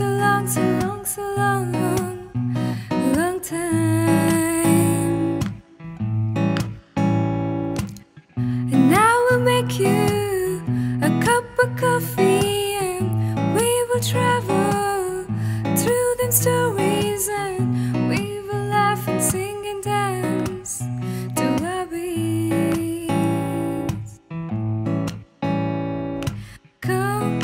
so long, so long, so long, long, long time. And I will make you a cup of coffee, and we will travel through them stories, and we will laugh and sing and dance to our beats. Come,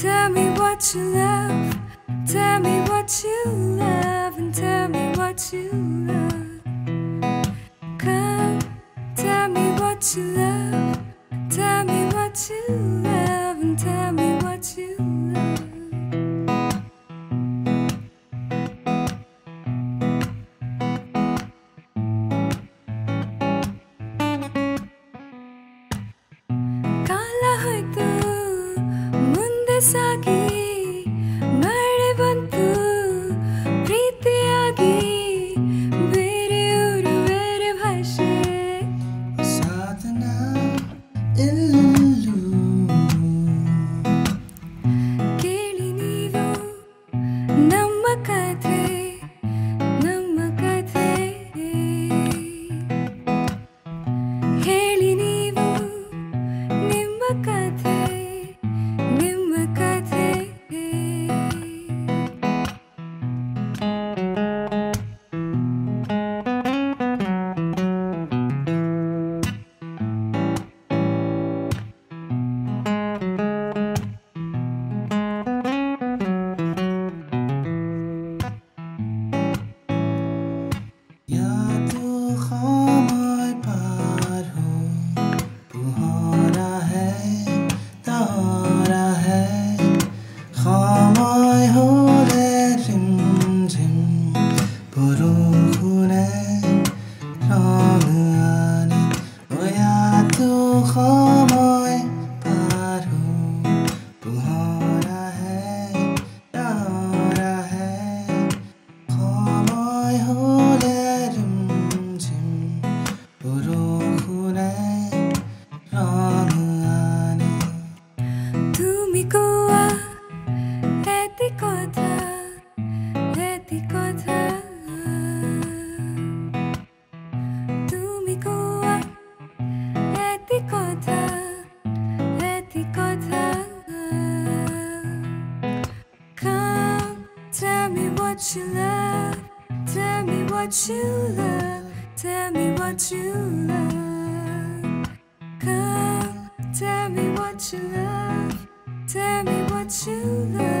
tell me what you love. Tell me what you love and tell me what you love. Come, tell me what you love. Tell me what you love and tell me what you love. Kala hoy tu me what you love. Tell me what you love. Tell me what you love. Come, tell me what you love. Tell me what you love.